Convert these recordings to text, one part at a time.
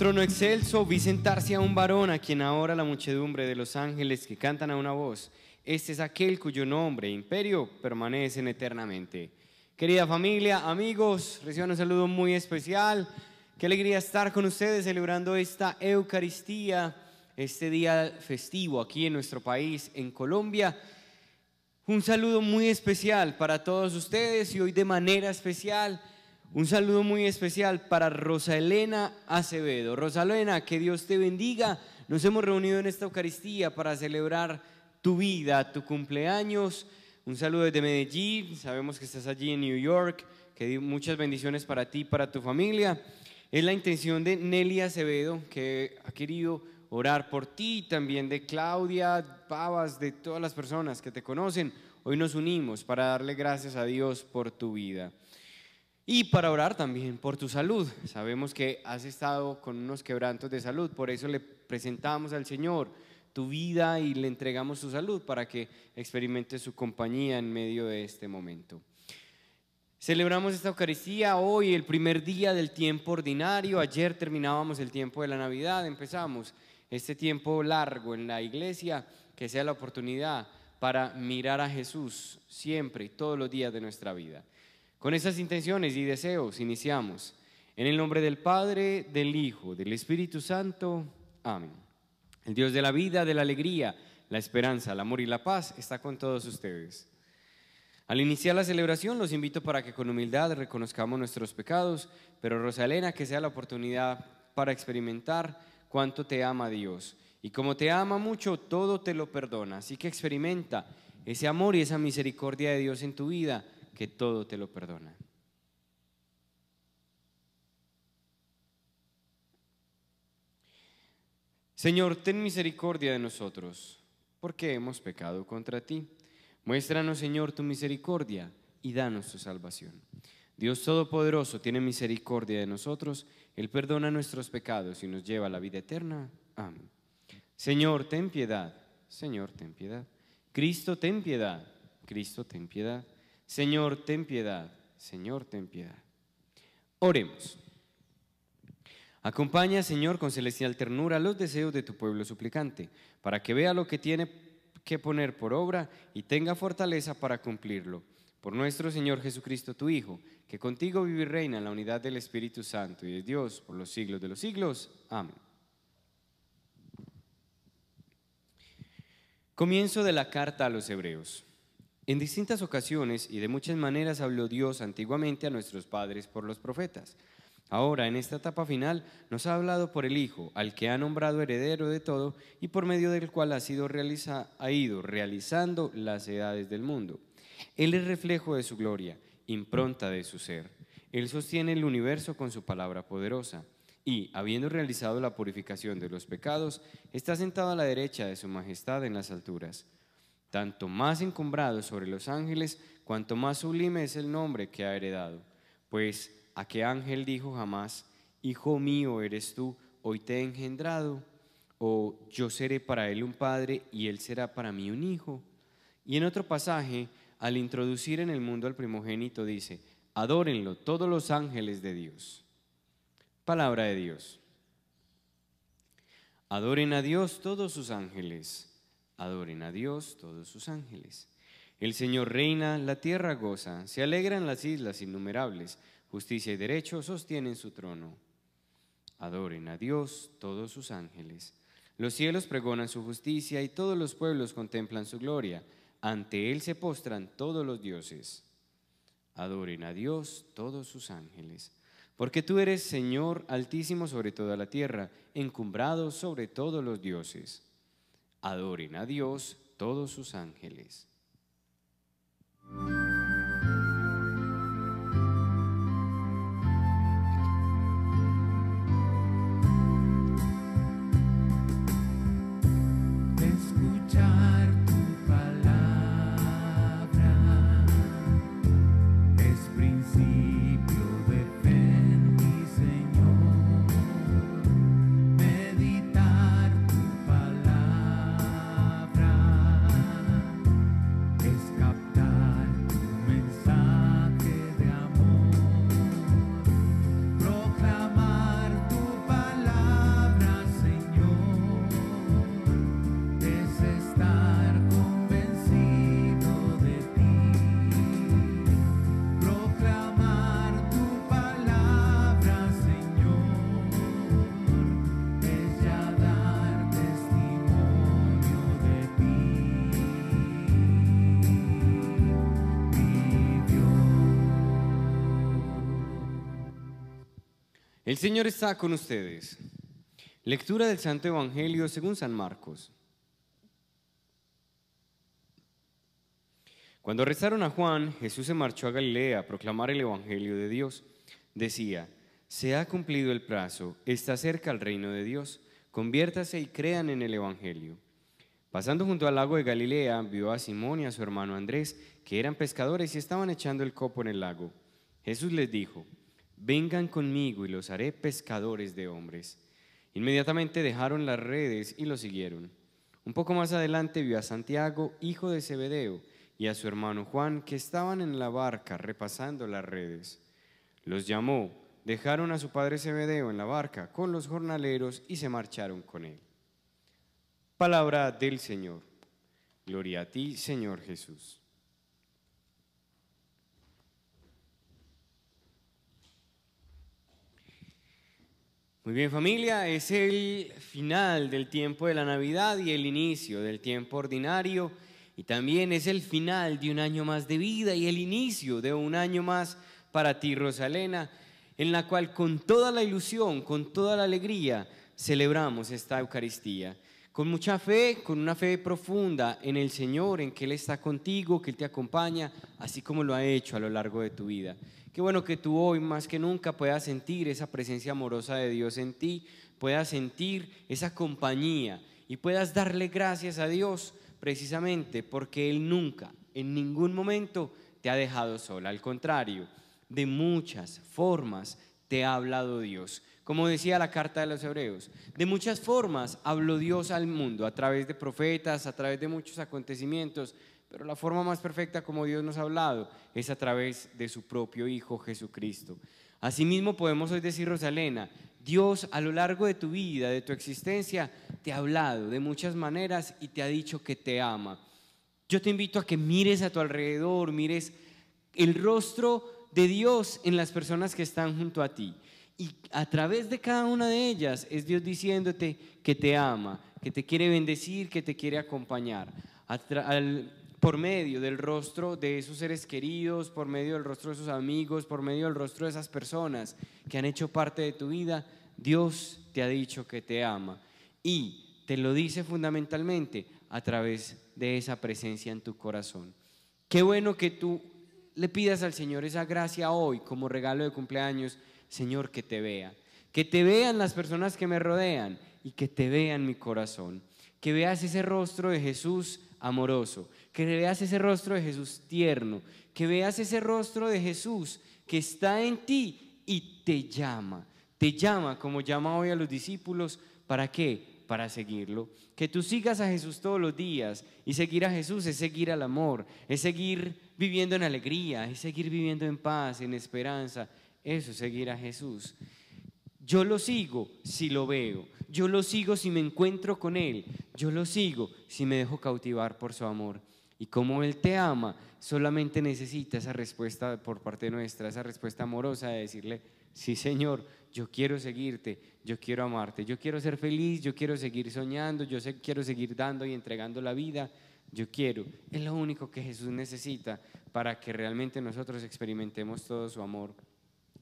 Trono excelso, vi sentarse a un varón a quien ahora la muchedumbre de los ángeles que cantan a una voz. Este es aquel cuyo nombre e imperio permanecen eternamente. Querida familia, amigos, reciban un saludo muy especial. Qué alegría estar con ustedes celebrando esta Eucaristía, este día festivo aquí en nuestro país, en Colombia. Un saludo muy especial para todos ustedes y hoy de manera especial un saludo muy especial para Rosa Elena Acevedo. Rosa Elena, que Dios te bendiga. Nos hemos reunido en esta Eucaristía para celebrar tu vida, tu cumpleaños. Un saludo desde Medellín. Sabemos que estás allí en New York. Que muchas bendiciones para ti para tu familia. Es la intención de Nelly Acevedo, que ha querido orar por ti, también de Claudia Pavas, de todas las personas que te conocen. Hoy nos unimos para darle gracias a Dios por tu vida. Y para orar también por tu salud. Sabemos que has estado con unos quebrantos de salud, por eso le presentamos al Señor tu vida y le entregamos tu salud para que experimente su compañía en medio de este momento. Celebramos esta Eucaristía hoy, el primer día del tiempo ordinario. Ayer terminábamos el tiempo de la Navidad, empezamos este tiempo largo en la iglesia, que sea la oportunidad para mirar a Jesús siempre y todos los días de nuestra vida. Con esas intenciones y deseos iniciamos. En el nombre del Padre, del Hijo, del Espíritu Santo. Amén. El Dios de la vida, de la alegría, la esperanza, el amor y la paz está con todos ustedes. Al iniciar la celebración los invito para que con humildad reconozcamos nuestros pecados, pero Rosalena, que sea la oportunidad para experimentar cuánto te ama Dios. Y como te ama mucho, todo te lo perdona. Así que experimenta ese amor y esa misericordia de Dios en tu vida que todo te lo perdona. Señor, ten misericordia de nosotros, porque hemos pecado contra ti. Muéstranos, Señor, tu misericordia y danos tu salvación. Dios Todopoderoso tiene misericordia de nosotros, Él perdona nuestros pecados y nos lleva a la vida eterna. Amén. Señor, ten piedad. Señor, ten piedad. Cristo, ten piedad. Cristo, ten piedad. Señor, ten piedad. Señor, ten piedad. Oremos. Acompaña, Señor, con celestial ternura los deseos de tu pueblo suplicante, para que vea lo que tiene que poner por obra y tenga fortaleza para cumplirlo. Por nuestro Señor Jesucristo, tu Hijo, que contigo vive y reina en la unidad del Espíritu Santo y de Dios por los siglos de los siglos. Amén. Comienzo de la carta a los Hebreos. En distintas ocasiones y de muchas maneras habló Dios antiguamente a nuestros padres por los profetas. Ahora, en esta etapa final, nos ha hablado por el Hijo, al que ha nombrado heredero de todo y por medio del cual ha, sido ha ido realizando las edades del mundo. Él es reflejo de su gloria, impronta de su ser. Él sostiene el universo con su palabra poderosa y, habiendo realizado la purificación de los pecados, está sentado a la derecha de su majestad en las alturas tanto más encumbrado sobre los ángeles, cuanto más sublime es el nombre que ha heredado. Pues, ¿a qué ángel dijo jamás, Hijo mío eres tú, hoy te he engendrado? O yo seré para él un padre y él será para mí un hijo. Y en otro pasaje, al introducir en el mundo al primogénito, dice, adórenlo todos los ángeles de Dios. Palabra de Dios. Adoren a Dios todos sus ángeles Adoren a Dios todos sus ángeles. El Señor reina, la tierra goza, se alegran las islas innumerables, justicia y derecho sostienen su trono. Adoren a Dios todos sus ángeles. Los cielos pregonan su justicia y todos los pueblos contemplan su gloria. Ante Él se postran todos los dioses. Adoren a Dios todos sus ángeles. Porque tú eres Señor altísimo sobre toda la tierra, encumbrado sobre todos los dioses. Adoren a Dios todos sus ángeles. El Señor está con ustedes. Lectura del Santo Evangelio según San Marcos. Cuando rezaron a Juan, Jesús se marchó a Galilea a proclamar el Evangelio de Dios. Decía, se ha cumplido el plazo, está cerca el reino de Dios, conviértase y crean en el Evangelio. Pasando junto al lago de Galilea, vio a Simón y a su hermano Andrés, que eran pescadores y estaban echando el copo en el lago. Jesús les dijo, vengan conmigo y los haré pescadores de hombres. Inmediatamente dejaron las redes y lo siguieron. Un poco más adelante vio a Santiago, hijo de Zebedeo, y a su hermano Juan, que estaban en la barca repasando las redes. Los llamó, dejaron a su padre Zebedeo en la barca con los jornaleros y se marcharon con él. Palabra del Señor. Gloria a ti, Señor Jesús. Muy bien familia, es el final del tiempo de la Navidad y el inicio del tiempo ordinario. Y también es el final de un año más de vida y el inicio de un año más para ti Rosalena, en la cual con toda la ilusión, con toda la alegría celebramos esta Eucaristía con mucha fe, con una fe profunda en el Señor, en que Él está contigo, que Él te acompaña, así como lo ha hecho a lo largo de tu vida. Qué bueno que tú hoy más que nunca puedas sentir esa presencia amorosa de Dios en ti, puedas sentir esa compañía y puedas darle gracias a Dios precisamente porque Él nunca, en ningún momento, te ha dejado sola. Al contrario, de muchas formas te ha hablado Dios. Como decía la carta de los hebreos, de muchas formas habló Dios al mundo, a través de profetas, a través de muchos acontecimientos, pero la forma más perfecta como Dios nos ha hablado es a través de su propio Hijo Jesucristo. Asimismo podemos hoy decir, Rosalena, Dios a lo largo de tu vida, de tu existencia, te ha hablado de muchas maneras y te ha dicho que te ama. Yo te invito a que mires a tu alrededor, mires el rostro de Dios en las personas que están junto a ti. Y a través de cada una de ellas es Dios diciéndote que te ama, que te quiere bendecir, que te quiere acompañar. por medio del rostro de esos seres queridos, por medio del rostro de esos amigos, por medio del rostro de esas personas que han hecho parte de tu vida, Dios te ha dicho que te ama. Y te lo dice fundamentalmente a través de esa presencia en tu corazón. Qué bueno que tú le pidas al Señor esa gracia hoy como regalo de cumpleaños Señor, que te vea. Que te vean las personas que me rodean y que te vean mi corazón. Que veas ese rostro de Jesús amoroso. Que veas ese rostro de Jesús tierno. Que veas ese rostro de Jesús que está en ti y te llama. Te llama como llama hoy a los discípulos. ¿Para qué? Para seguirlo. Que tú sigas a Jesús todos los días. Y seguir a Jesús es seguir al amor. Es seguir viviendo en alegría. Es seguir viviendo en paz, en esperanza eso es seguir a Jesús. Yo lo sigo si lo veo. Yo lo sigo si me encuentro con Él. Yo lo sigo si me dejo cautivar por su amor. Y como Él te ama, solamente necesita esa respuesta por parte nuestra, esa respuesta amorosa de decirle, sí Señor, yo quiero seguirte, yo quiero amarte, yo quiero ser feliz, yo quiero seguir soñando, yo quiero seguir dando y entregando la vida, yo quiero. Es lo único que Jesús necesita para que realmente nosotros experimentemos todo su amor.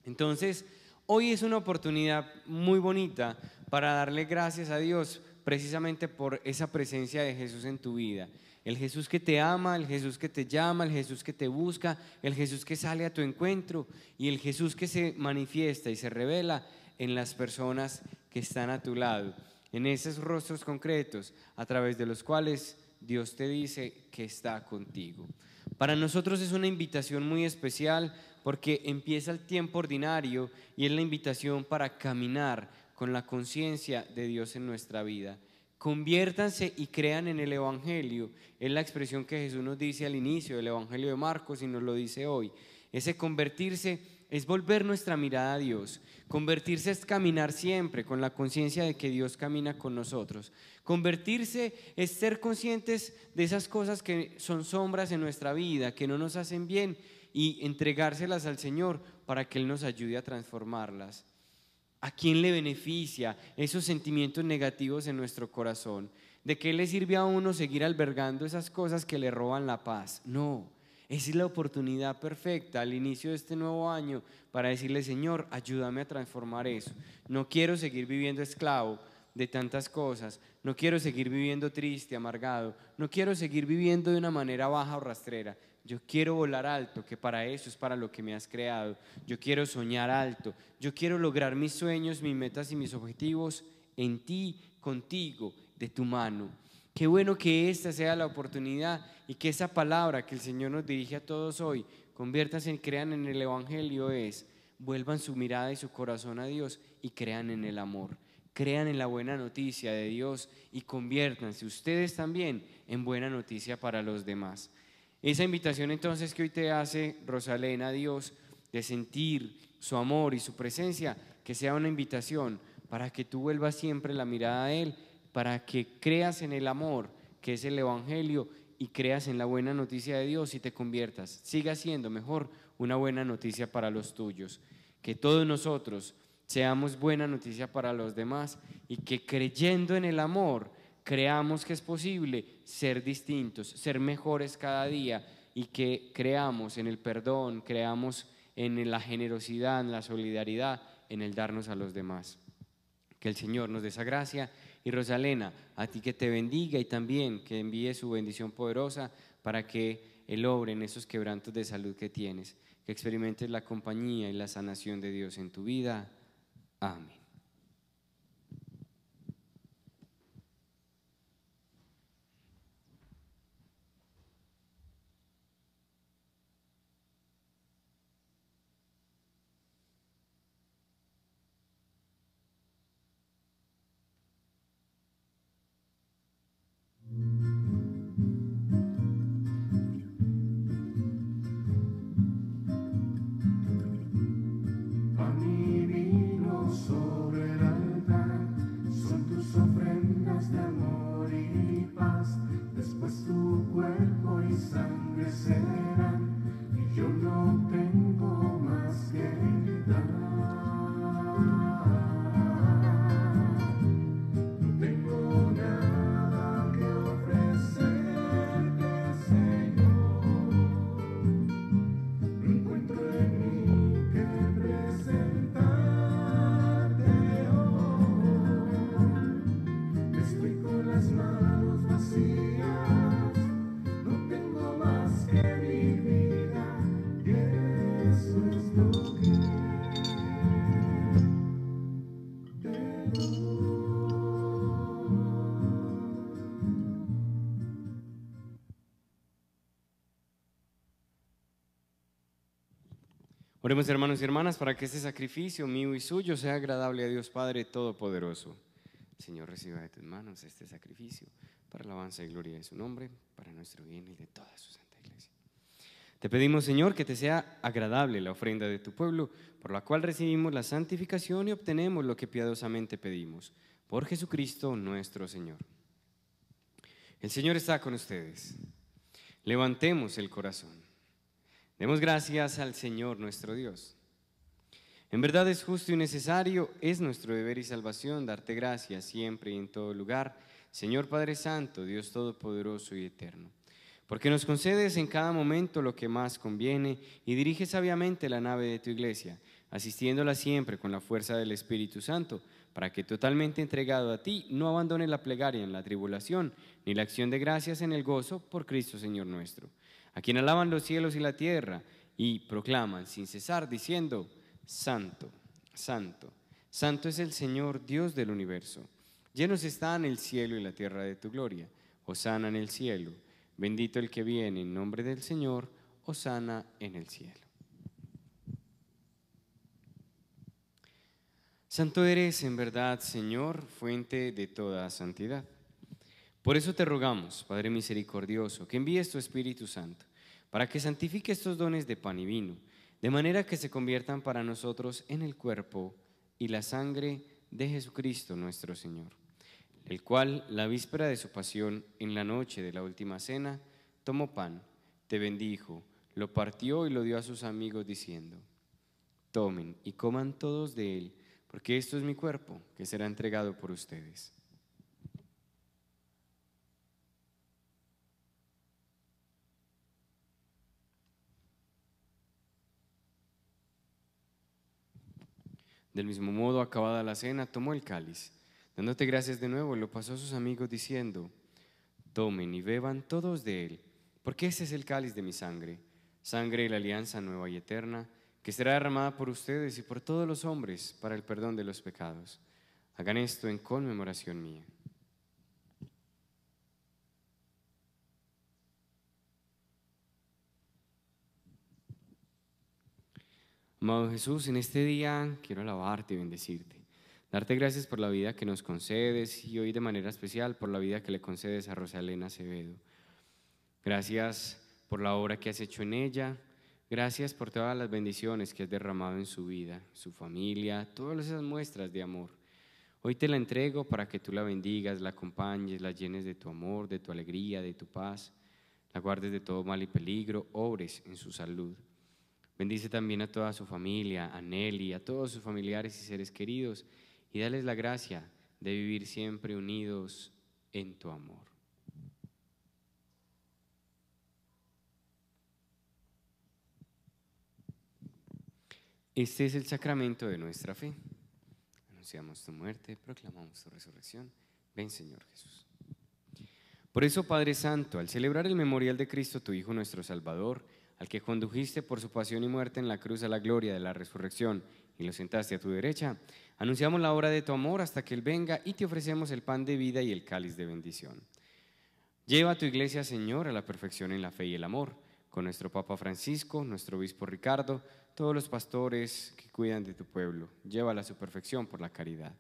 Entonces, hoy es una oportunidad muy bonita para darle gracias a Dios precisamente por esa presencia de Jesús en tu vida. El Jesús que te ama, el Jesús que te llama, el Jesús que te busca, el Jesús que sale a tu encuentro y el Jesús que se manifiesta y se revela en las personas que están a tu lado, en esos rostros concretos a través de los cuales Dios te dice que está contigo. Para nosotros es una invitación muy especial porque empieza el tiempo ordinario y es la invitación para caminar con la conciencia de Dios en nuestra vida. Conviértanse y crean en el Evangelio. Es la expresión que Jesús nos dice al inicio del Evangelio de Marcos y nos lo dice hoy. Ese convertirse es volver nuestra mirada a Dios. Convertirse es caminar siempre con la conciencia de que Dios camina con nosotros. Convertirse es ser conscientes de esas cosas que son sombras en nuestra vida, que no nos hacen bien y entregárselas al Señor para que Él nos ayude a transformarlas. ¿A quién le beneficia esos sentimientos negativos en nuestro corazón? ¿De qué le sirve a uno seguir albergando esas cosas que le roban la paz? No, es la oportunidad perfecta al inicio de este nuevo año para decirle, Señor, ayúdame a transformar eso. No quiero seguir viviendo esclavo de tantas cosas. No quiero seguir viviendo triste, amargado. No quiero seguir viviendo de una manera baja o rastrera. Yo quiero volar alto, que para eso es para lo que me has creado. Yo quiero soñar alto. Yo quiero lograr mis sueños, mis metas y mis objetivos en ti, contigo, de tu mano. Qué bueno que esta sea la oportunidad y que esa palabra que el Señor nos dirige a todos hoy, conviértanse y crean en el Evangelio, es vuelvan su mirada y su corazón a Dios y crean en el amor. Crean en la buena noticia de Dios y conviértanse ustedes también en buena noticia para los demás. Esa invitación entonces que hoy te hace Rosalena Dios de sentir su amor y su presencia, que sea una invitación para que tú vuelvas siempre la mirada a Él para que creas en el amor, que es el Evangelio, y creas en la buena noticia de Dios y te conviertas. Siga siendo mejor una buena noticia para los tuyos. Que todos nosotros seamos buena noticia para los demás y que creyendo en el amor creamos que es posible ser distintos, ser mejores cada día y que creamos en el perdón, creamos en la generosidad, en la solidaridad, en el darnos a los demás. Que el Señor nos dé esa gracia y Rosalena, a ti que te bendiga y también que envíe su bendición poderosa para que Él obre en esos quebrantos de salud que tienes, que experimentes la compañía y la sanación de Dios en tu vida. Amén. Oremos hermanos y hermanas para que este sacrificio mío y suyo sea agradable a Dios Padre Todopoderoso. Señor, reciba de tus manos este sacrificio para alabanza y gloria de su nombre, para nuestro bien y de toda su santa iglesia. Te pedimos, Señor, que te sea agradable la ofrenda de tu pueblo, por la cual recibimos la santificación y obtenemos lo que piadosamente pedimos. Por Jesucristo nuestro Señor. El Señor está con ustedes. Levantemos el corazón. Demos gracias al Señor nuestro Dios. En verdad es justo y necesario, es nuestro deber y salvación darte gracias siempre y en todo lugar, Señor Padre Santo, Dios Todopoderoso y Eterno, porque nos concedes en cada momento lo que más conviene y diriges sabiamente la nave de tu iglesia, asistiéndola siempre con la fuerza del Espíritu Santo, para que totalmente entregado a ti no abandone la plegaria en la tribulación, ni la acción de gracias en el gozo por Cristo Señor nuestro a quien alaban los cielos y la tierra y proclaman sin cesar diciendo, Santo, Santo, Santo es el Señor Dios del universo. Llenos están el cielo y la tierra de tu gloria. Osana en el cielo. Bendito el que viene en nombre del Señor. Osana en el cielo. Santo eres en verdad, Señor, fuente de toda santidad. Por eso te rogamos, Padre misericordioso, que envíes tu Espíritu Santo para que santifique estos dones de pan y vino, de manera que se conviertan para nosotros en el cuerpo y la sangre de Jesucristo nuestro Señor, el cual, la víspera de su pasión, en la noche de la última cena, tomó pan, te bendijo, lo partió y lo dio a sus amigos diciendo, tomen y coman todos de él, porque esto es mi cuerpo, que será entregado por ustedes. Del mismo modo, acabada la cena, tomó el cáliz. Dándote gracias de nuevo, lo pasó a sus amigos diciendo, tomen y beban todos de él, porque este es el cáliz de mi sangre, sangre de la alianza nueva y eterna, que será derramada por ustedes y por todos los hombres para el perdón de los pecados. Hagan esto en conmemoración mía. Amado Jesús, en este día quiero alabarte y bendecirte. Darte gracias por la vida que nos concedes y hoy de manera especial por la vida que le concedes a Rosalena Acevedo. Gracias por la obra que has hecho en ella. Gracias por todas las bendiciones que has derramado en su vida, su familia, todas esas muestras de amor. Hoy te la entrego para que tú la bendigas, la acompañes, la llenes de tu amor, de tu alegría, de tu paz, la guardes de todo mal y peligro, obres en su salud. Bendice también a toda su familia, a Nelly, a todos sus familiares y seres queridos, y dales la gracia de vivir siempre unidos en tu amor. Este es el sacramento de nuestra fe. Anunciamos tu muerte, proclamamos tu resurrección. Ven Señor Jesús. Por eso, Padre Santo, al celebrar el memorial de Cristo, tu Hijo nuestro Salvador, al que condujiste por su pasión y muerte en la cruz a la gloria de la resurrección y lo sentaste a tu derecha, anunciamos la obra de tu amor hasta que Él venga y te ofrecemos el pan de vida y el cáliz de bendición. Lleva a tu iglesia, Señor, a la perfección en la fe y el amor, con nuestro Papa Francisco, nuestro Obispo Ricardo, todos los pastores que cuidan de tu pueblo. Llévala a su perfección por la caridad.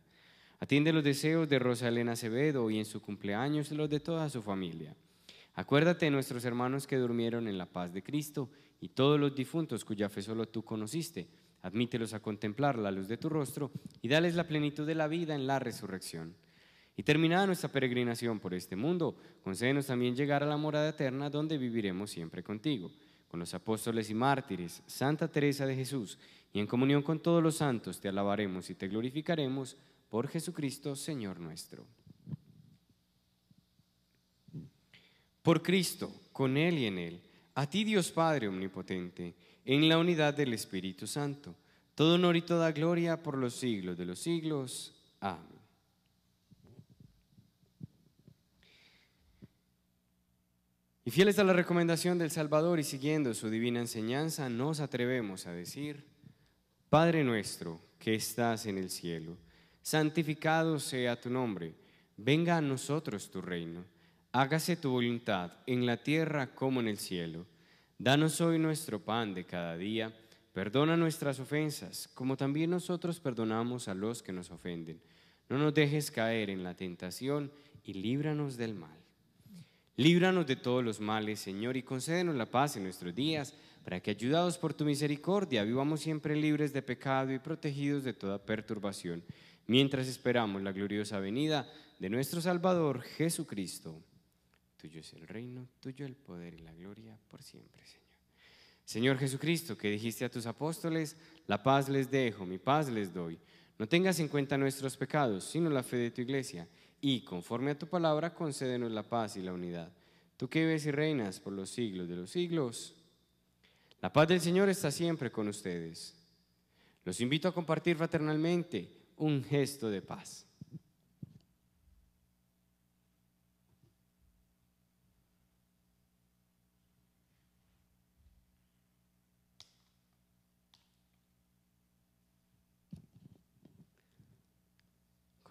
Atiende los deseos de Rosa Elena Acevedo y en su cumpleaños los de toda su familia. Acuérdate de nuestros hermanos que durmieron en la paz de Cristo y todos los difuntos cuya fe solo tú conociste. Admítelos a contemplar la luz de tu rostro y dales la plenitud de la vida en la resurrección. Y terminada nuestra peregrinación por este mundo, concédenos también llegar a la morada eterna donde viviremos siempre contigo, con los apóstoles y mártires, Santa Teresa de Jesús, y en comunión con todos los santos te alabaremos y te glorificaremos por Jesucristo, Señor nuestro. Por Cristo, con Él y en Él, a ti Dios Padre Omnipotente, en la unidad del Espíritu Santo, todo honor y toda gloria por los siglos de los siglos. Amén. Y fieles a la recomendación del Salvador y siguiendo su divina enseñanza, nos atrevemos a decir, Padre nuestro que estás en el cielo, santificado sea tu nombre, venga a nosotros tu reino hágase tu voluntad en la tierra como en el cielo. Danos hoy nuestro pan de cada día. Perdona nuestras ofensas, como también nosotros perdonamos a los que nos ofenden. No nos dejes caer en la tentación y líbranos del mal. Líbranos de todos los males, Señor, y concédenos la paz en nuestros días, para que, ayudados por tu misericordia, vivamos siempre libres de pecado y protegidos de toda perturbación, mientras esperamos la gloriosa venida de nuestro Salvador Jesucristo. Tuyo es el reino, tuyo el poder y la gloria por siempre, Señor. Señor Jesucristo, que dijiste a tus apóstoles, la paz les dejo, mi paz les doy. No tengas en cuenta nuestros pecados, sino la fe de tu iglesia. Y, conforme a tu palabra, concédenos la paz y la unidad. Tú que vives y reinas por los siglos de los siglos. La paz del Señor está siempre con ustedes. Los invito a compartir fraternalmente un gesto de paz.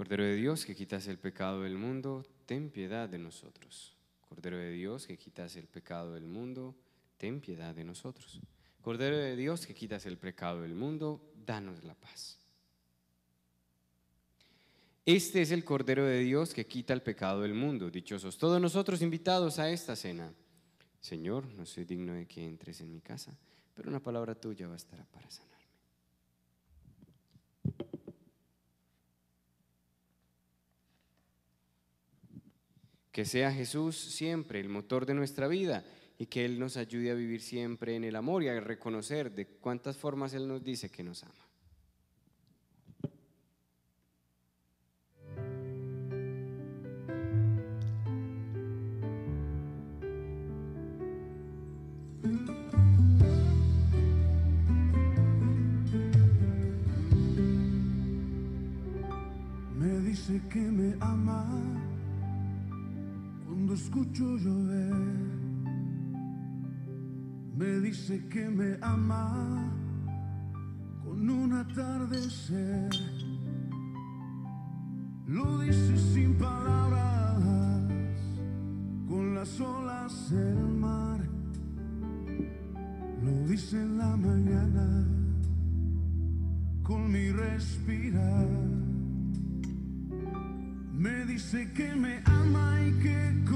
Cordero de Dios, que quitas el pecado del mundo, ten piedad de nosotros. Cordero de Dios, que quitas el pecado del mundo, ten piedad de nosotros. Cordero de Dios, que quitas el pecado del mundo, danos la paz. Este es el Cordero de Dios que quita el pecado del mundo. Dichosos todos nosotros invitados a esta cena. Señor, no soy digno de que entres en mi casa, pero una palabra tuya bastará para sanar. Que sea Jesús siempre el motor de nuestra vida y que Él nos ayude a vivir siempre en el amor y a reconocer de cuántas formas Él nos dice que nos ama. Con mi respirar. Me dice que me ama y que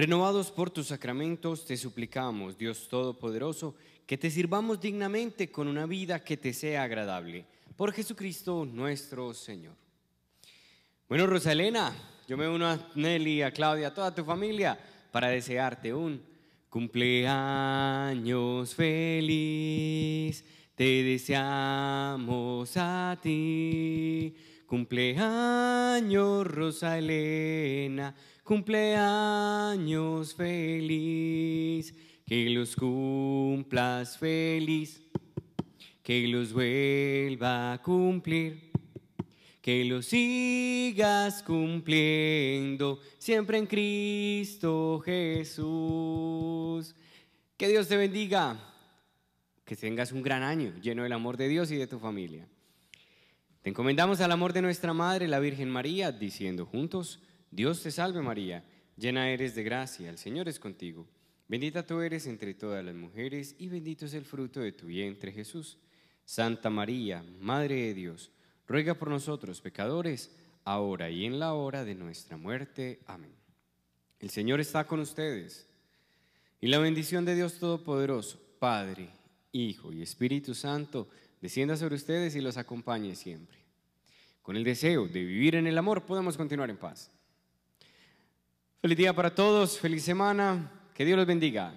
Renovados por tus sacramentos, te suplicamos, Dios Todopoderoso, que te sirvamos dignamente con una vida que te sea agradable. Por Jesucristo nuestro Señor. Bueno, Rosalena, yo me uno a Nelly, a Claudia, a toda tu familia para desearte un cumpleaños feliz. Te deseamos a ti. Cumpleaños, Rosa Elena, cumpleaños feliz, que los cumplas feliz, que los vuelva a cumplir, que los sigas cumpliendo siempre en Cristo Jesús. Que Dios te bendiga, que tengas un gran año lleno del amor de Dios y de tu familia. Te encomendamos al amor de nuestra Madre, la Virgen María, diciendo juntos, Dios te salve María, llena eres de gracia, el Señor es contigo. Bendita tú eres entre todas las mujeres y bendito es el fruto de tu vientre Jesús. Santa María, Madre de Dios, ruega por nosotros pecadores, ahora y en la hora de nuestra muerte. Amén. El Señor está con ustedes. Y la bendición de Dios Todopoderoso, Padre, Hijo y Espíritu Santo, descienda sobre ustedes y los acompañe siempre. Con el deseo de vivir en el amor, podemos continuar en paz. Feliz día para todos, feliz semana, que Dios los bendiga.